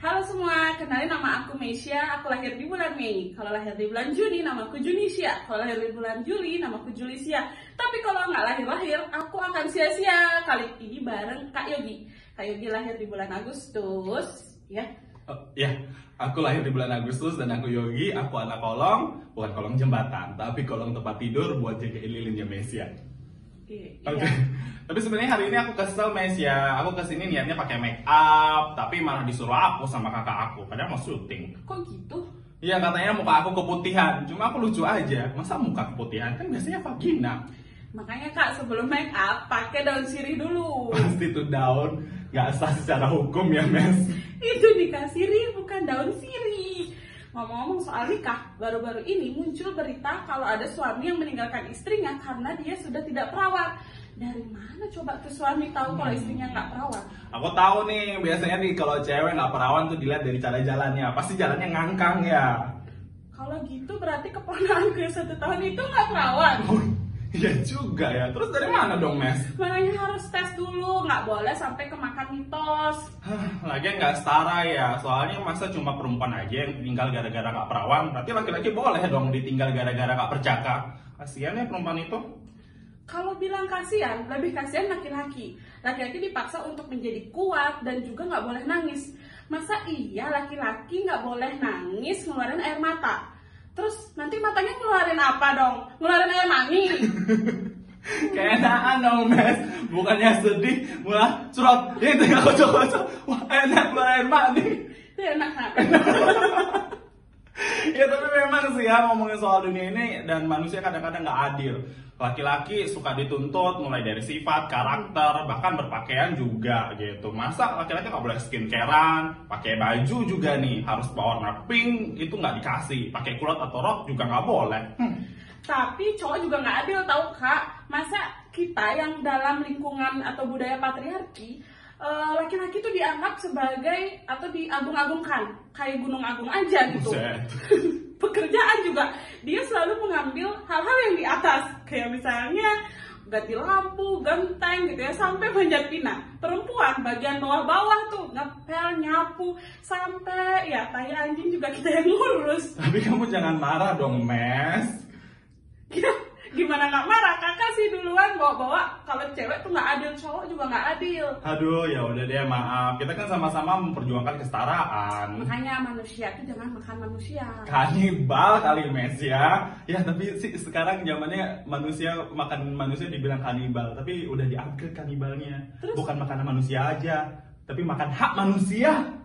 Halo semua, kenalin nama aku Meisha, aku lahir di bulan Mei. Kalau lahir di bulan Juni, namaku Junisia. Kalau lahir di bulan Juli, namaku Julisia. Tapi kalau nggak lahir-lahir, aku akan sia-sia. Kali ini bareng Kak Yogi. Kak Yogi lahir di bulan Agustus, ya. Oh, ya, aku lahir di bulan Agustus dan aku Yogi, aku anak kolong, bukan kolong jembatan, tapi kolong tempat tidur buat jaga lilinnya Mesia. Iya. Oke. Tapi sebenarnya hari ini aku kesel Mesia, aku ke sini niatnya pakai make up, tapi malah disuruh aku sama kakak aku, padahal mau syuting. Kok gitu? Iya katanya muka aku keputihan, cuma aku lucu aja. Masa muka keputihan kan biasanya vagina. Makanya kak sebelum make up pakai daun sirih dulu. Pasti itu daun nggak sah secara hukum ya mes. Itu nikah sirih bukan daun sirih. Ngomong-ngomong soal nikah, baru-baru ini muncul berita kalau ada suami yang meninggalkan istrinya karena dia sudah tidak perawat. Dari mana coba tuh suami tahu kalau istrinya nggak perawat? Aku tahu nih, biasanya nih kalau cewek nggak perawan tuh dilihat dari cara jalannya. Pasti jalannya ngangkang ya. Kalau gitu berarti keponakan ke satu tahun itu nggak perawat. Iya juga ya. Terus dari mana dong, Mes? Makanya harus tes dulu, nggak boleh sampai kemakan mitos. Lagian nggak setara ya. Soalnya masa cuma perempuan aja yang tinggal gara-gara nggak perawan. Berarti laki-laki boleh dong ditinggal gara-gara nggak percakap. Kasihan ya perempuan itu. Kalau bilang kasihan, lebih kasihan laki-laki. Laki-laki dipaksa untuk menjadi kuat dan juga nggak boleh nangis. Masa iya laki-laki nggak boleh nangis ngeluarin air mata? Terus nanti matanya ngeluarin apa dong? Ngeluarin air mani? Keenakan dong, Mes. Bukannya sedih, malah surat. Itu yang aku coba Wah, enak keluar air mani. Itu enak kan? memang sih ya ngomongin soal dunia ini dan manusia kadang-kadang nggak adil. Laki-laki suka dituntut mulai dari sifat, karakter, bahkan berpakaian juga gitu. Masa laki-laki nggak boleh skincarean, pakai baju juga nih harus warna pink itu nggak dikasih, pakai kulot atau rok juga nggak boleh. Hmm. Tapi cowok juga nggak adil tahu kak. Masa kita yang dalam lingkungan atau budaya patriarki eh, laki-laki itu dianggap sebagai atau diagung-agungkan kayak gunung agung aja gitu. Pekerjaan juga dia selalu mengambil hal-hal yang di atas kayak misalnya ganti lampu, genteng gitu ya sampai manjat pinang. Perempuan bagian bawah-bawah tuh ngepel, nyapu sampai ya tai anjing juga kita yang ngurus. Tapi kamu jangan marah dong, Mes. Gimana nggak marah? Kakak sih duluan bawa-bawa kalau cewek tuh nggak adil, cowok juga nggak adil. Aduh, ya udah deh, maaf. Kita kan sama-sama memperjuangkan kesetaraan. Makanya manusia itu jangan makan manusia. Kanibal kali Mes ya. Ya tapi sih sekarang zamannya manusia makan manusia dibilang kanibal, tapi udah di-upgrade kanibalnya. Terus? Bukan makanan manusia aja, tapi makan hak manusia.